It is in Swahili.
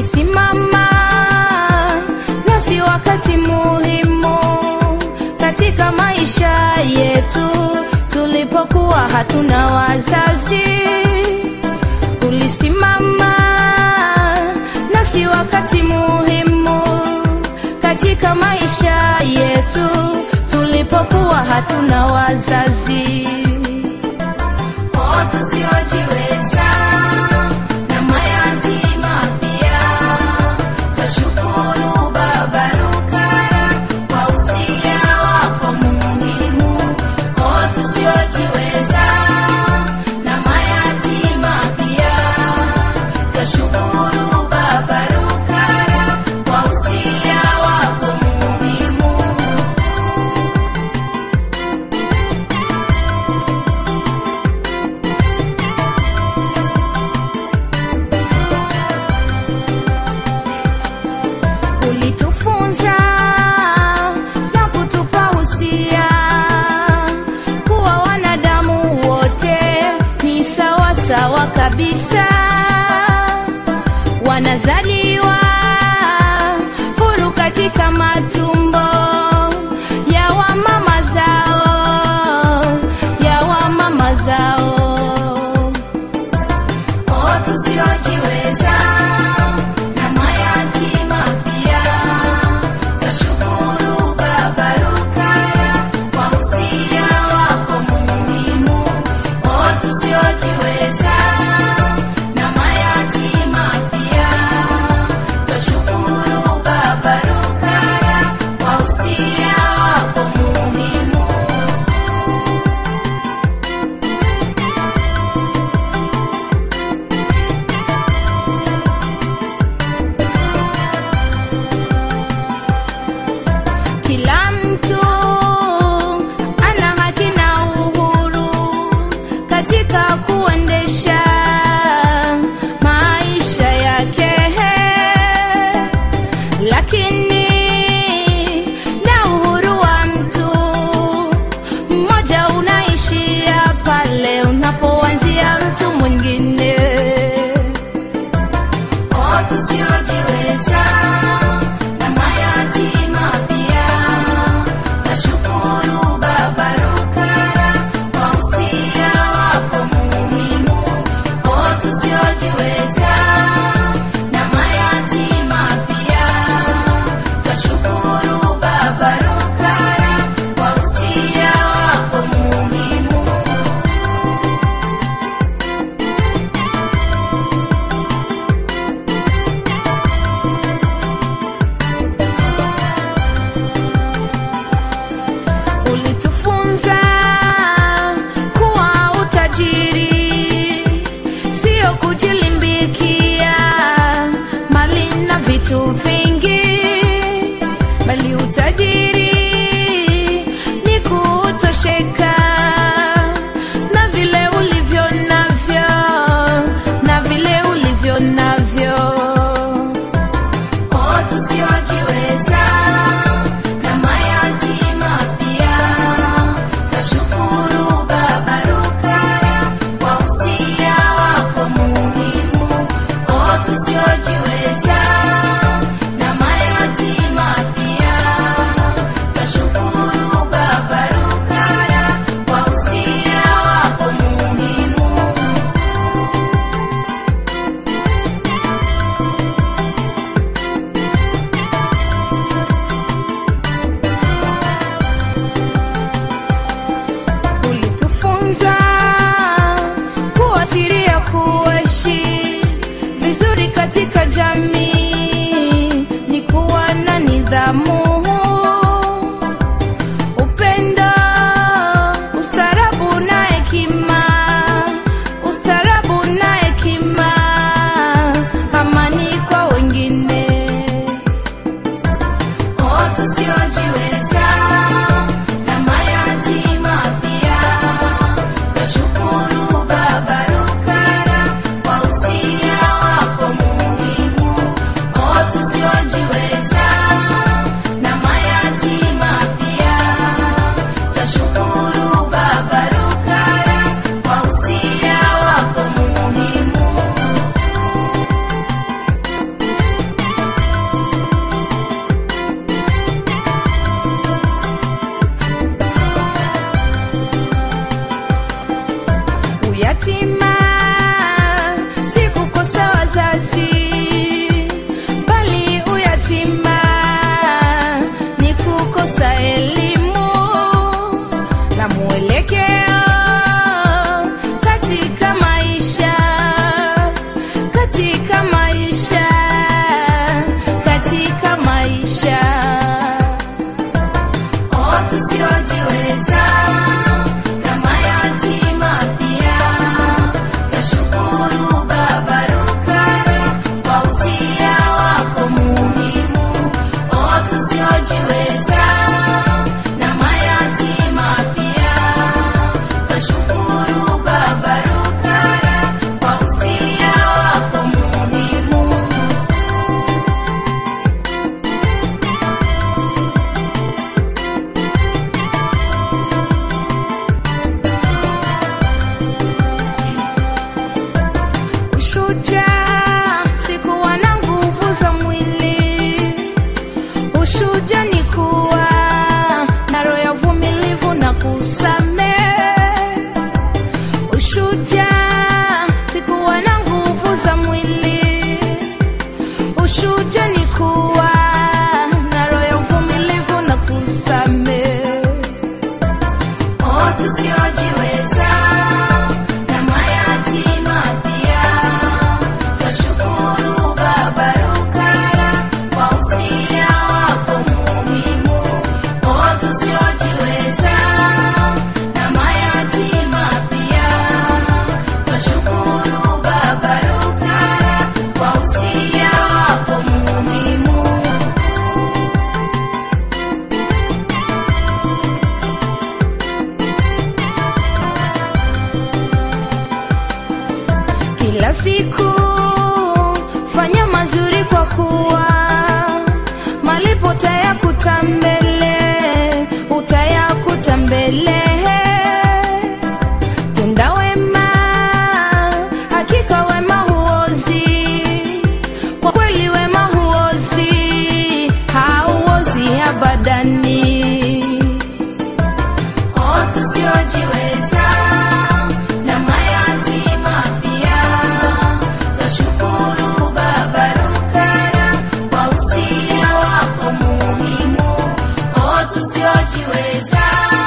tulisimama na si wakati muhimu katika maisha yetu, tulipokuwa hatuna wazazi. Ulisimama na si wakati muhimu katika maisha yetu, tulipokuwa hatuna wazazi. Oh, kabisa. Wanazali katika kuendesha maisha yake, lakini na uhuru wa mtu mmoja unaishia pale unapoanzia mtu mwingine. to feel katika jamii ni kuwa na nidhamu. wazazi bali uyatima ni kukosa elimu na mwelekeo katika maisha katika maisha katika maisha. O tusiojiweza. final de mensagem. inside. siku. Fanya mazuri kwa kuwa. Malipo kutambe usiojiweza.